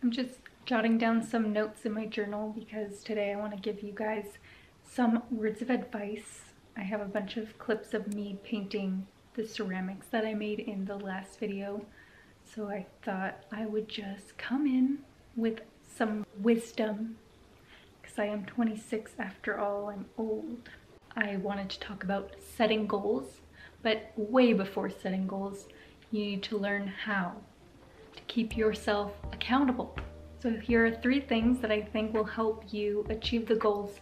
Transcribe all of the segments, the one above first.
I'm just jotting down some notes in my journal because today I want to give you guys some words of advice. I have a bunch of clips of me painting the ceramics that I made in the last video. So I thought I would just come in with some wisdom because I am 26 after all, I'm old. I wanted to talk about setting goals, but way before setting goals, you need to learn how to keep yourself accountable. So here are three things that I think will help you achieve the goals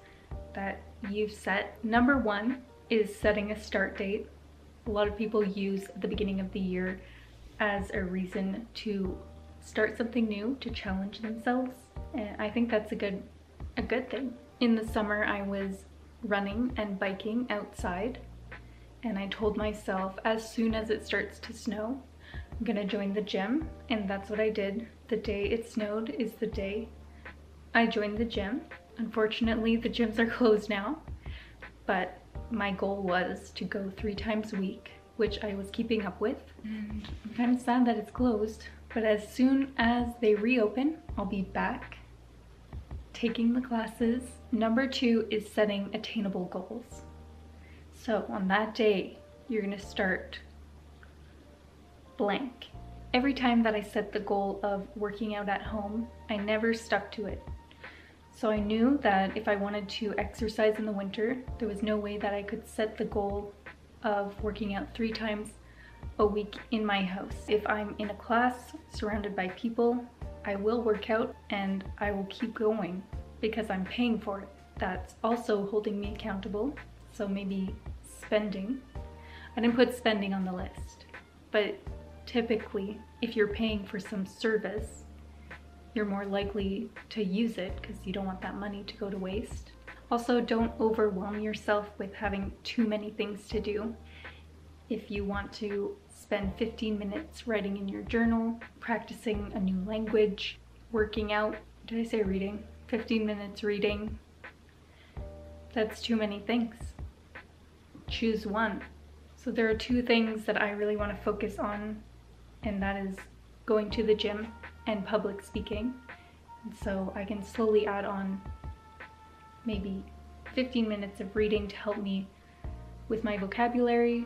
that you've set. Number one is setting a start date. A lot of people use the beginning of the year as a reason to start something new, to challenge themselves. And I think that's a good, a good thing. In the summer, I was running and biking outside and I told myself as soon as it starts to snow, I'm gonna join the gym and that's what I did. The day it snowed is the day I joined the gym. Unfortunately, the gyms are closed now, but my goal was to go three times a week, which I was keeping up with. Mm. And I'm kind of sad that it's closed, but as soon as they reopen, I'll be back taking the classes. Number two is setting attainable goals. So on that day, you're gonna start blank. Every time that I set the goal of working out at home, I never stuck to it. So I knew that if I wanted to exercise in the winter, there was no way that I could set the goal of working out three times a week in my house. If I'm in a class surrounded by people, I will work out and I will keep going because I'm paying for it. That's also holding me accountable. So maybe spending. I didn't put spending on the list, but typically if you're paying for some service, you're more likely to use it because you don't want that money to go to waste. Also, don't overwhelm yourself with having too many things to do. If you want to spend 15 minutes writing in your journal, practicing a new language, working out, did I say reading? 15 minutes reading, that's too many things. Choose one. So there are two things that I really want to focus on and that is going to the gym and public speaking. And so I can slowly add on maybe 15 minutes of reading to help me with my vocabulary.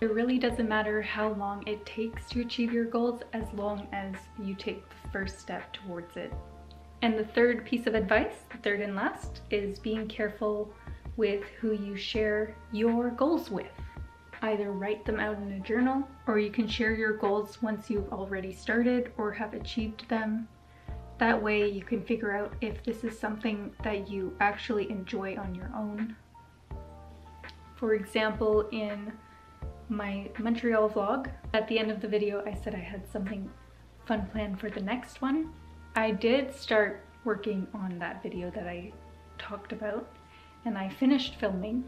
It really doesn't matter how long it takes to achieve your goals as long as you take the first step towards it. And the third piece of advice, the third and last, is being careful with who you share your goals with either write them out in a journal or you can share your goals once you've already started or have achieved them. That way you can figure out if this is something that you actually enjoy on your own. For example, in my Montreal vlog, at the end of the video I said I had something fun planned for the next one. I did start working on that video that I talked about and I finished filming,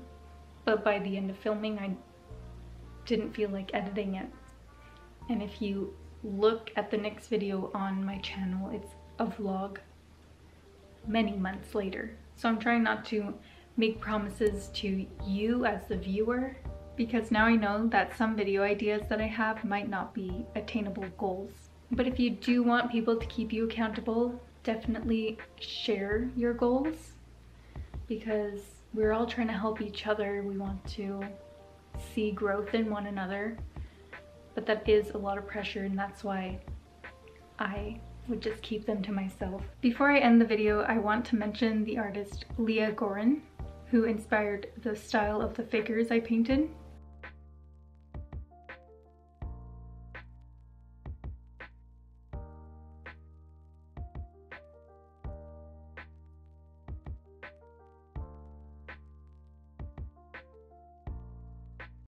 but by the end of filming I didn't feel like editing it. And if you look at the next video on my channel, it's a vlog many months later. So I'm trying not to make promises to you as the viewer because now I know that some video ideas that I have might not be attainable goals. But if you do want people to keep you accountable, definitely share your goals because we're all trying to help each other. We want to see growth in one another, but that is a lot of pressure and that's why I would just keep them to myself. Before I end the video, I want to mention the artist Leah Goren, who inspired the style of the figures I painted.